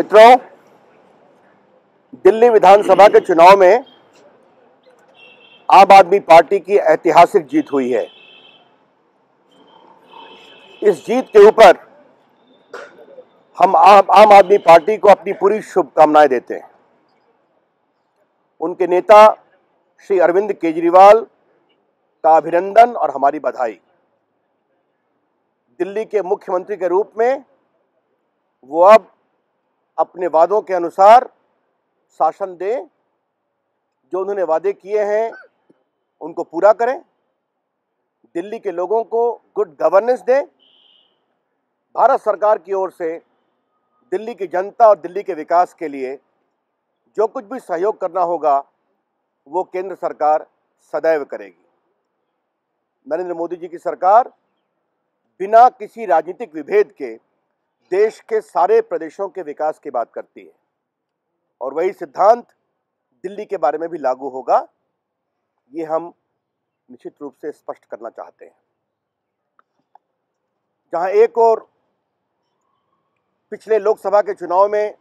मित्रों, दिल्ली विधानसभा के चुनाव में आम आदमी पार्टी की ऐतिहासिक जीत हुई है। इस जीत के ऊपर हम आम आम आदमी पार्टी को अपनी पूरी शुभकामनाएँ देते हैं। उनके नेता श्री अरविंद केजरीवाल का अभिनंदन और हमारी बधाई। दिल्ली के मुख्यमंत्री के रूप में वो अब अपने वादों के अनुसार शासन दें। जो उन्होंने वादे किए हैं, उनको पूरा करें। दिल्ली के लोगों को गुड गवर्नेंस दें। भारत सरकार की ओर से दिल्ली की जनता और दिल्ली के विकास के लिए जो कुछ भी सहयोग करना होगा, वो केंद्र सरकार सदैव करेगी। नरेंद्र मोदी जी की सरकार बिना किसी राजनीतिक विभेद के देश के सारे प्रदेशों के विकास की बात करती है। और वही सिद्धांत दिल्ली के बारे में भी लागू होगा, ये हम निश्चित रूप से स्पष्ट करना चाहते हैं। जहाँ एक और पिछले लोकसभा के चुनाव में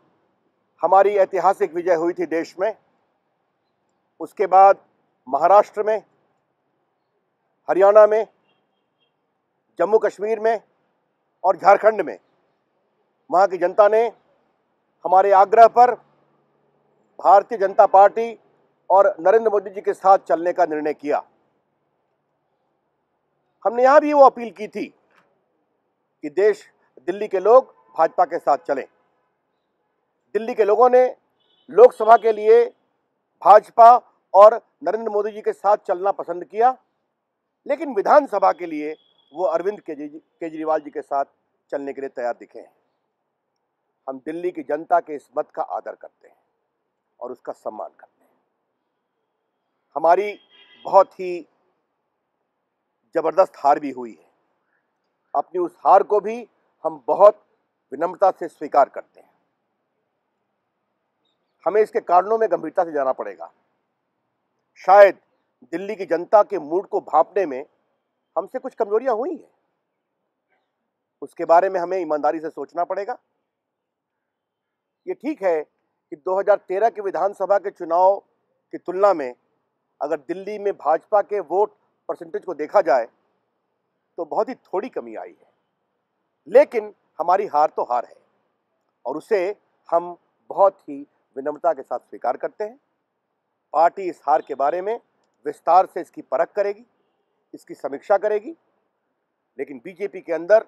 हमारी ऐतिहासिक विजय हुई थी देश में, उसके बाद महाराष्ट्र में, हरियाणा में, जम्मू कश्मीर में और झारखंड में। वहाँ की जनता ने हमारे आग्रह पर भारतीय जनता पार्टी और नरेंद्र मोदी जी के साथ चलने का निर्णय किया। हमने यहाँ भी वो अपील की थी कि देश, दिल्ली के लोग भाजपा के साथ चलें। दिल्ली के लोगों ने लोकसभा के लिए भाजपा और नरेंद्र मोदी जी के साथ चलना पसंद किया, लेकिन विधानसभा के लिए वो अरविंद केजरीवाल जी के साथ चलने के लिए तैयार दिखे हैं। हम दिल्ली की जनता के इस मत का आदर करते हैं और उसका सम्मान करते हैं। हमारी बहुत ही ज़बरदस्त हार भी हुई है। अपनी उस हार को भी हम बहुत विनम्रता से स्वीकार करते हैं। हमें इसके कारणों में गंभीरता से जाना पड़ेगा। शायद दिल्ली की जनता के मूड को भापने में हमसे कुछ कमजोरियाँ हुई हैं। उसके बारे में हमें ईमानदारी से सोचना पड़ेगा। ये ठीक है कि 2013 के विधानसभा के चुनाव की तुलना में अगर दिल्ली में भाजपा के वोट परसेंटेज को देखा जाए तो बहुत ही थोड़ी कमी आई है। लेकिन हमारी हार तो हार है और उसे हम बहुत ही विनम्रता के साथ स्वीकार करते हैं। पार्टी इस हार के बारे में विस्तार से इसकी परख करेगी, इसकी समीक्षा करेगी, लेकिन बीजेपी के अंदर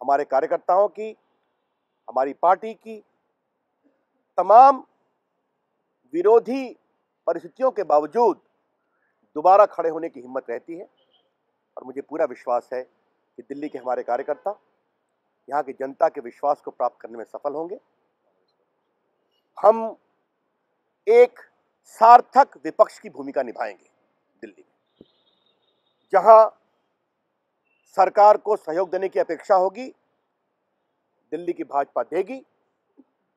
हमारे कार्यकर्ताओं की, हमारी पार्टी की तमाम विरोधी परिस्थितियों के बावजूद दोबारा खड़े होने की हिम्मत रहती है और मुझे पूरा विश्वास है कि दिल्ली के हमारे कार्यकर्ता, यहाँ की जनता के विश्वास को प्राप्त करने में सफल होंगे। हम एक सार्थक विपक्ष की भूमिका निभाएँगे दिल्ली में, जहाँ सरकार को सहयोग देने की अपेक्षा होगी, दिल्ली की भाजपा देगी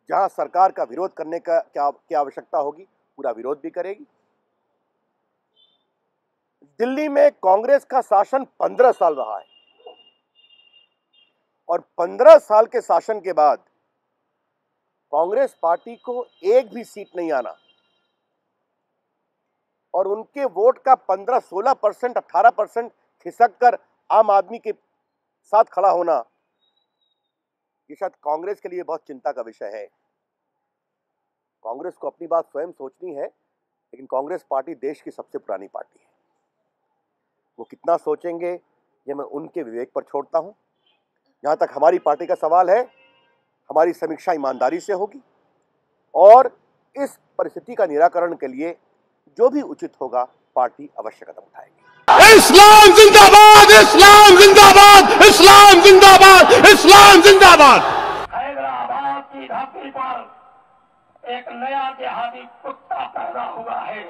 जहाँ सरकार का विरोध करने का क्या क्या आवश्यकता होगी, पूरा विरोध भी करेगी। दिल्ली में कांग्रेस का शासन पंद्रह साल रहा है। और पंद्रह साल के शासन के बाद कांग्रेस पार्टी को एक भी सीट नहीं आना और उनके वोट का 15-16 परसेंट अट्ठारह परसेंट खिसक कर आम आदमी के साथ खड़ा होना ये शायद कांग्रेस के लिए बहुत चिंता का विषय है। कांग्रेस को अपनी बात स्वयं सोचनी है, लेकिन कांग्रेस पार्टी देश की सबसे पुरानी पार्टी है। वो कितना सोचेंगे, ये मैं उनके विवेक पर छोड़ता हूँ। जहाँ तक हमारी पार्टी का सवाल है, हमारी समीक्षा ईमानदारी से होगी, और इस परिस्थिति का निराकरण के लिए जो भी उचित होगा, पार्टी अवश्य कदम उठाएगी। इस्लाम जिंदाबाद इस्लाम जिंदाबाद इस्लाम जिंदाबाद। इस्लाम जिंदाबाद। हैदराबाद की धरती पर एक नया देहाती कुत्ता पैदा हुआ है।